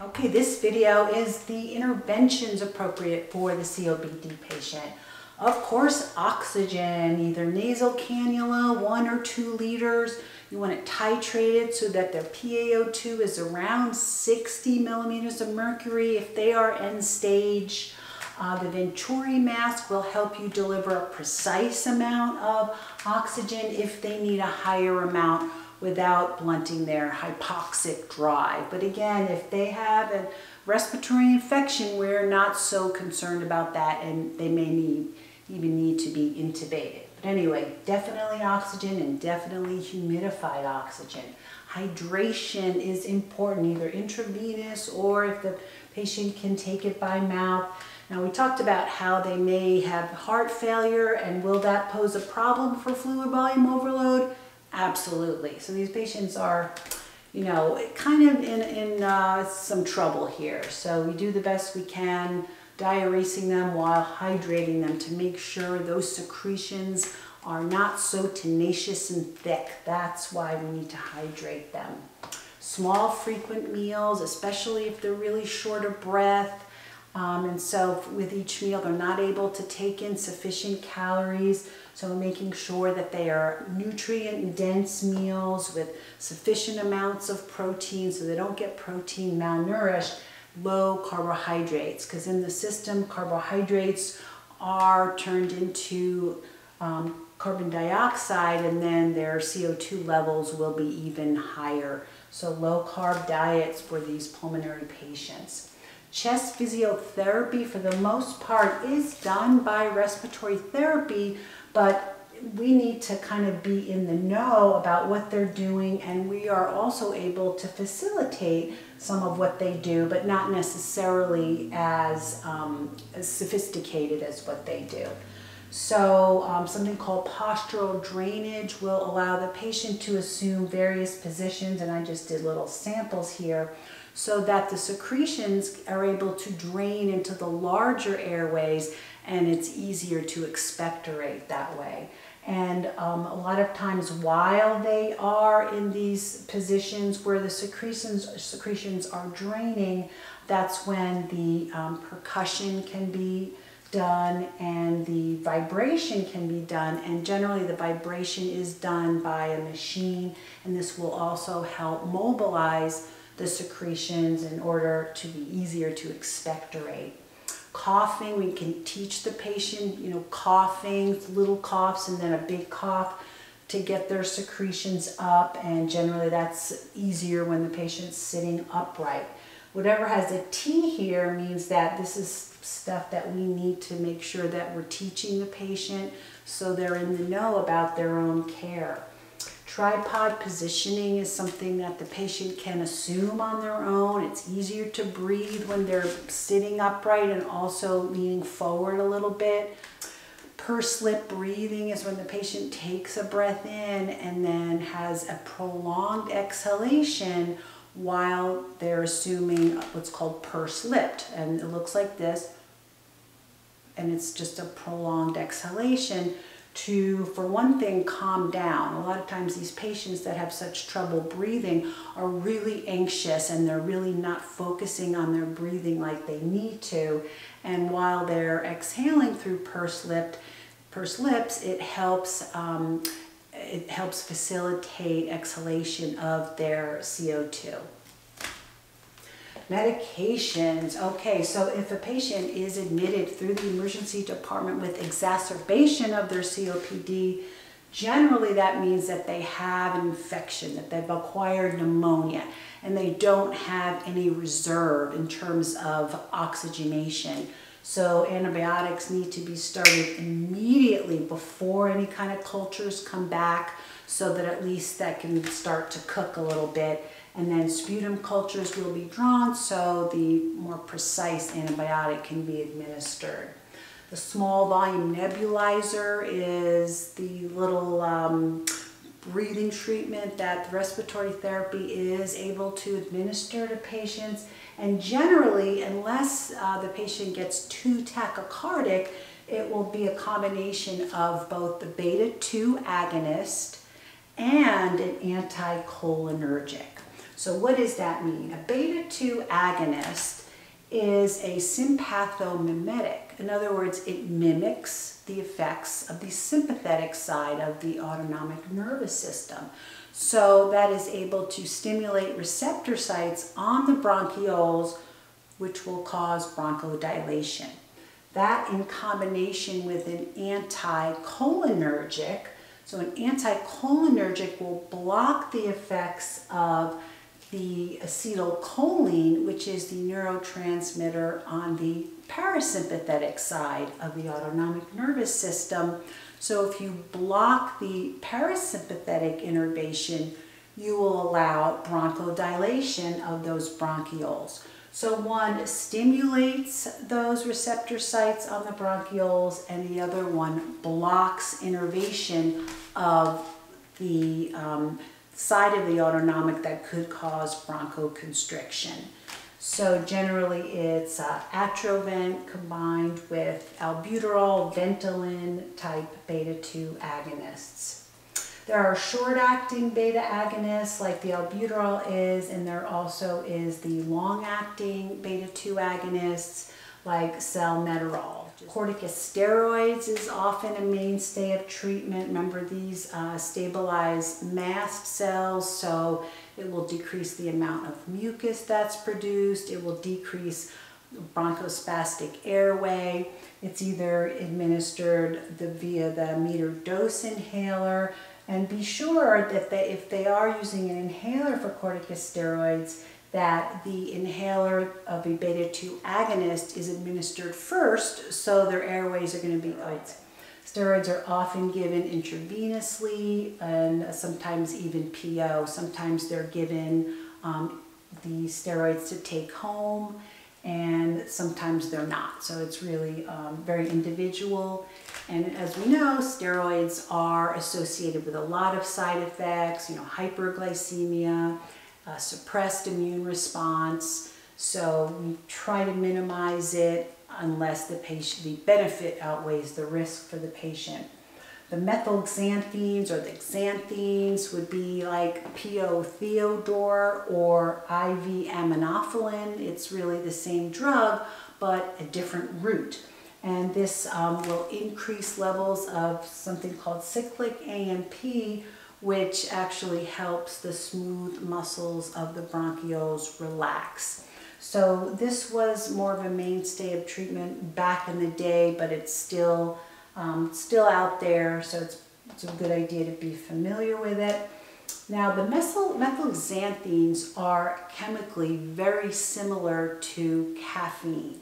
Okay, this video is the interventions appropriate for the COPD patient. Of course, oxygen, either nasal cannula, one or two liters. You want it titrated so that their PaO2 is around 60 millimeters of mercury if they are end stage. Uh, the Venturi mask will help you deliver a precise amount of oxygen if they need a higher amount without blunting their hypoxic drive. But again, if they have a respiratory infection, we're not so concerned about that and they may need, even need to be intubated. But anyway, definitely oxygen and definitely humidified oxygen. Hydration is important, either intravenous or if the patient can take it by mouth. Now we talked about how they may have heart failure and will that pose a problem for fluid volume overload? Absolutely. So these patients are, you know, kind of in, in uh, some trouble here. So we do the best we can diuresing them while hydrating them to make sure those secretions are not so tenacious and thick. That's why we need to hydrate them. Small frequent meals, especially if they're really short of breath, um, and so with each meal, they're not able to take in sufficient calories. So making sure that they are nutrient dense meals with sufficient amounts of protein so they don't get protein malnourished, low carbohydrates. Because in the system, carbohydrates are turned into um, carbon dioxide and then their CO2 levels will be even higher. So low carb diets for these pulmonary patients. Chest physiotherapy, for the most part, is done by respiratory therapy, but we need to kind of be in the know about what they're doing, and we are also able to facilitate some of what they do, but not necessarily as, um, as sophisticated as what they do. So um, something called postural drainage will allow the patient to assume various positions, and I just did little samples here so that the secretions are able to drain into the larger airways and it's easier to expectorate that way. And um, a lot of times while they are in these positions where the secretions, secretions are draining, that's when the um, percussion can be done and the vibration can be done and generally the vibration is done by a machine and this will also help mobilize the secretions in order to be easier to expectorate. Coughing, we can teach the patient, you know, coughing, little coughs and then a big cough to get their secretions up and generally that's easier when the patient's sitting upright. Whatever has a T here means that this is stuff that we need to make sure that we're teaching the patient so they're in the know about their own care. Tripod positioning is something that the patient can assume on their own. It's easier to breathe when they're sitting upright and also leaning forward a little bit. Pursed lip breathing is when the patient takes a breath in and then has a prolonged exhalation while they're assuming what's called pursed lipped. And it looks like this. And it's just a prolonged exhalation to, for one thing, calm down. A lot of times these patients that have such trouble breathing are really anxious and they're really not focusing on their breathing like they need to. And while they're exhaling through pursed lips, pursed lips, it helps um, it helps facilitate exhalation of their CO2. Medications. Okay, so if a patient is admitted through the emergency department with exacerbation of their COPD, generally that means that they have an infection, that they've acquired pneumonia, and they don't have any reserve in terms of oxygenation. So antibiotics need to be started immediately before any kind of cultures come back so that at least that can start to cook a little bit and then sputum cultures will be drawn so the more precise antibiotic can be administered. The small volume nebulizer is the little um, breathing treatment that the respiratory therapy is able to administer to patients. And generally, unless uh, the patient gets too tachycardic, it will be a combination of both the beta 2 agonist and an anticholinergic. So what does that mean? A beta-2 agonist is a sympathomimetic. In other words, it mimics the effects of the sympathetic side of the autonomic nervous system. So that is able to stimulate receptor sites on the bronchioles, which will cause bronchodilation. That in combination with an anticholinergic, so an anticholinergic will block the effects of the acetylcholine, which is the neurotransmitter on the parasympathetic side of the autonomic nervous system. So if you block the parasympathetic innervation, you will allow bronchodilation of those bronchioles. So one stimulates those receptor sites on the bronchioles and the other one blocks innervation of the um, side of the autonomic that could cause bronchoconstriction. So generally it's uh, Atrovent combined with albuterol, Ventolin type beta-2 agonists. There are short-acting beta agonists like the albuterol is, and there also is the long-acting beta-2 agonists like salmeterol. Corticosteroids is often a mainstay of treatment. Remember these uh, stabilize mast cells, so it will decrease the amount of mucus that's produced. It will decrease bronchospastic airway. It's either administered the, via the meter dose inhaler and be sure that they, if they are using an inhaler for corticosteroids, that the inhaler of a beta-2 agonist is administered first so their airways are going to be open. Steroids are often given intravenously and sometimes even PO. Sometimes they're given um, the steroids to take home and sometimes they're not. So it's really um, very individual. And as we know, steroids are associated with a lot of side effects, you know, hyperglycemia, suppressed immune response. So we try to minimize it unless the patient, the benefit outweighs the risk for the patient. The methylxanthines or the xanthines would be like PO Theo-Dur or IV aminophylline. It's really the same drug, but a different route. And this um, will increase levels of something called cyclic AMP, which actually helps the smooth muscles of the bronchioles relax. So this was more of a mainstay of treatment back in the day, but it's still, um, still out there, so it's, it's a good idea to be familiar with it. Now the methyl, methylxanthines are chemically very similar to caffeine.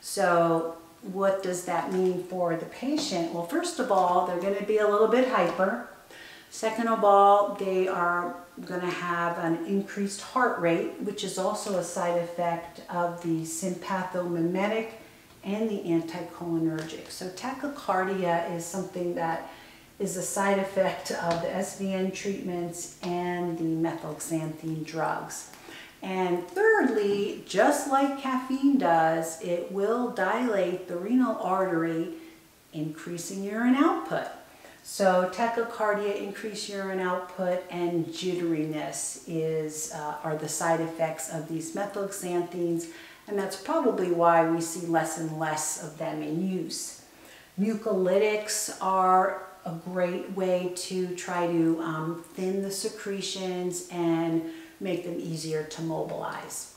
So what does that mean for the patient? Well, first of all, they're going to be a little bit hyper. Second of all, they are going to have an increased heart rate, which is also a side effect of the sympathomimetic and the anticholinergic. So tachycardia is something that is a side effect of the SVN treatments and the methylxanthine drugs. And thirdly, just like caffeine does, it will dilate the renal artery, increasing urine output. So tachycardia, increased urine output, and jitteriness is, uh, are the side effects of these methylxanthines, and that's probably why we see less and less of them in use. Mucolytics are a great way to try to um, thin the secretions and make them easier to mobilize.